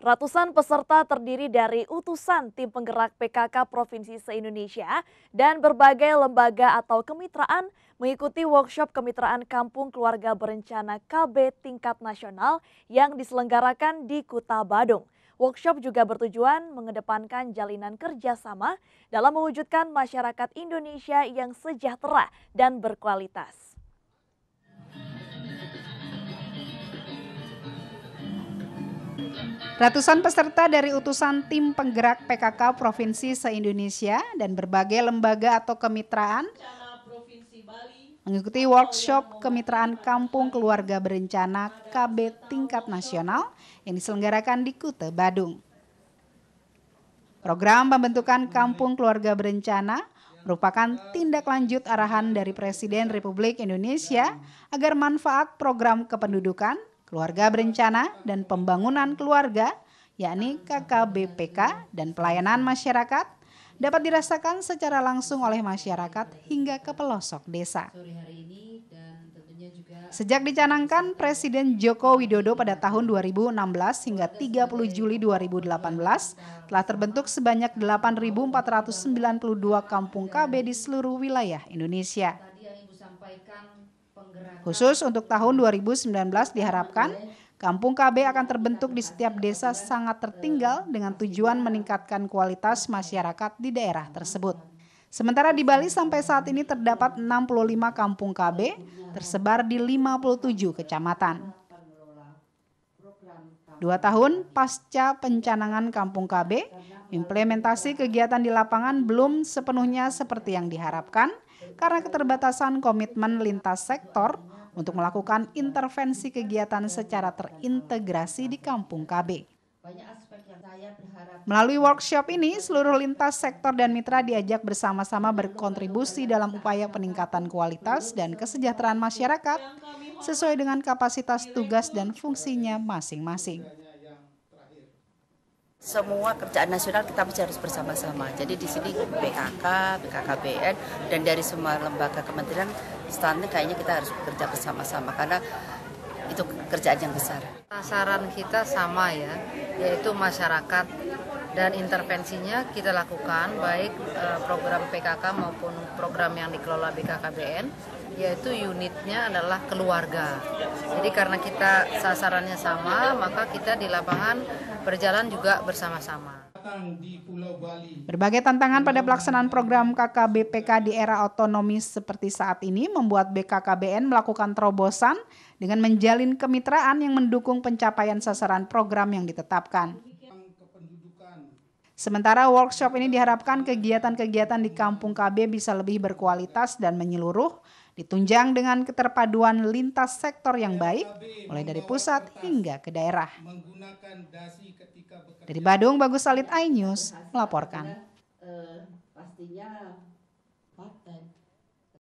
Ratusan peserta terdiri dari utusan tim penggerak PKK Provinsi se-Indonesia dan berbagai lembaga atau kemitraan mengikuti workshop kemitraan Kampung Keluarga Berencana KB tingkat nasional yang diselenggarakan di Kuta Badung. Workshop juga bertujuan mengedepankan jalinan kerjasama dalam mewujudkan masyarakat Indonesia yang sejahtera dan berkualitas. Ratusan peserta dari utusan tim penggerak PKK Provinsi se-Indonesia dan berbagai lembaga atau kemitraan mengikuti workshop kemitraan Kampung Keluarga Berencana KB tingkat nasional yang diselenggarakan di Kute, Badung. Program pembentukan Kampung Keluarga Berencana merupakan tindak lanjut arahan dari Presiden Republik Indonesia agar manfaat program kependudukan keluarga berencana, dan pembangunan keluarga, yakni KKBPK dan pelayanan masyarakat, dapat dirasakan secara langsung oleh masyarakat hingga ke pelosok desa. Sejak dicanangkan Presiden Joko Widodo pada tahun 2016 hingga 30 Juli 2018, telah terbentuk sebanyak 8.492 kampung KB di seluruh wilayah Indonesia. Khusus untuk tahun 2019 diharapkan Kampung KB akan terbentuk di setiap desa sangat tertinggal dengan tujuan meningkatkan kualitas masyarakat di daerah tersebut. Sementara di Bali sampai saat ini terdapat 65 kampung KB tersebar di 57 kecamatan. Dua tahun pasca pencanangan Kampung KB, implementasi kegiatan di lapangan belum sepenuhnya seperti yang diharapkan karena keterbatasan komitmen lintas sektor untuk melakukan intervensi kegiatan secara terintegrasi di Kampung KB. Melalui workshop ini, seluruh lintas sektor dan mitra diajak bersama-sama berkontribusi dalam upaya peningkatan kualitas dan kesejahteraan masyarakat sesuai dengan kapasitas tugas dan fungsinya masing-masing semua kerjaan nasional kita mesti harus bersama-sama. Jadi di sini BKK, BKKBN, dan dari semua lembaga kementerian standar kayaknya kita harus bekerja bersama-sama karena itu kerjaan yang besar. Sasaran kita sama ya, yaitu masyarakat dan intervensinya kita lakukan baik eh, program PKK maupun program yang dikelola BKKBN yaitu unitnya adalah keluarga. Jadi karena kita sasarannya sama, maka kita di lapangan berjalan juga bersama-sama. Berbagai tantangan pada pelaksanaan program KKBPK di era otonomi seperti saat ini membuat BKKBN melakukan terobosan dengan menjalin kemitraan yang mendukung pencapaian sasaran program yang ditetapkan. Sementara workshop ini diharapkan kegiatan-kegiatan di Kampung KB bisa lebih berkualitas dan menyeluruh, ditunjang dengan keterpaduan lintas sektor yang baik, mulai dari pusat hingga ke daerah. Dari Badung, Bagus Salit iNews melaporkan.